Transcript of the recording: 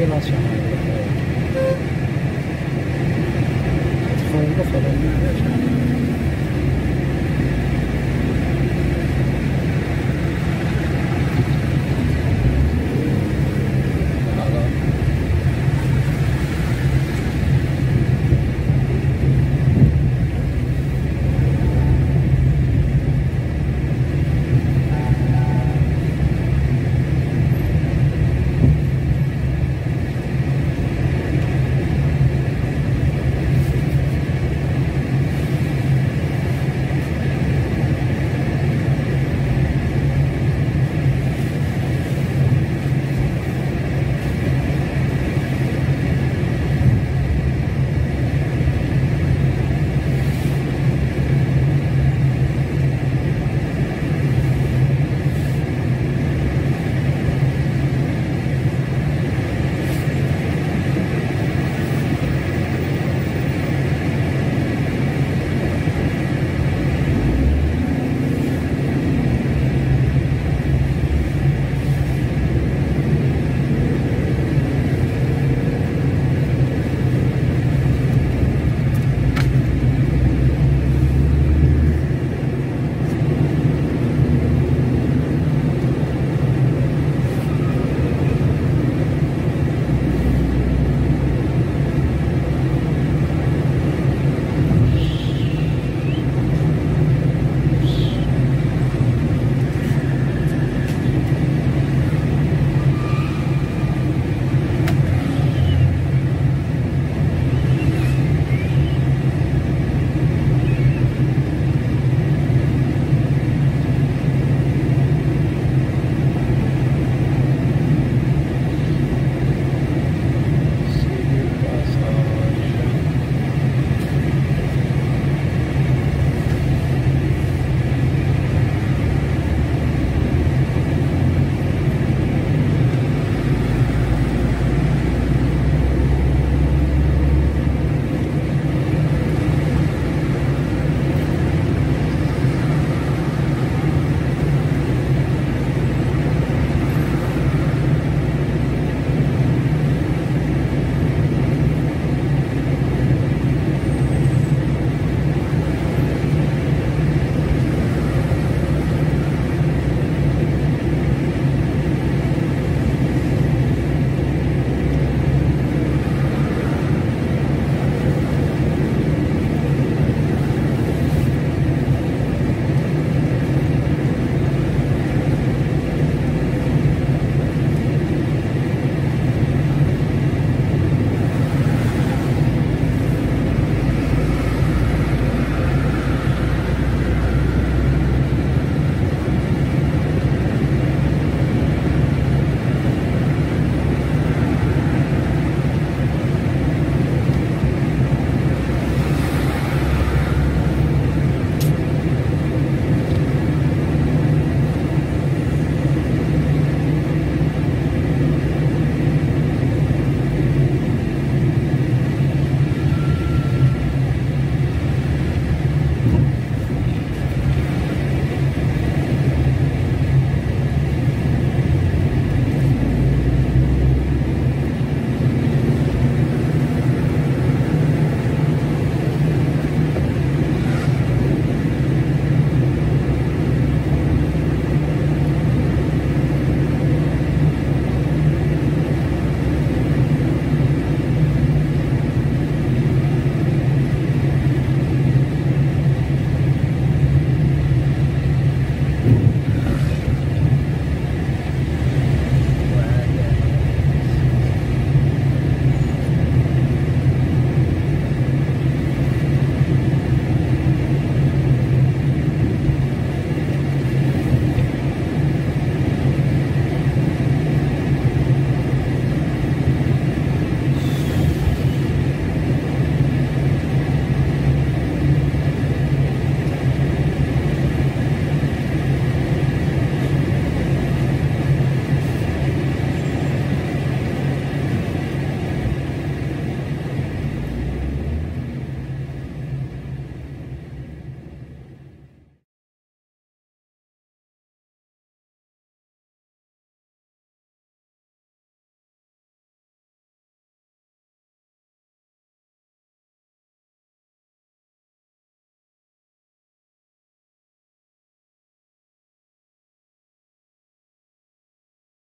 别拿钱好人不好当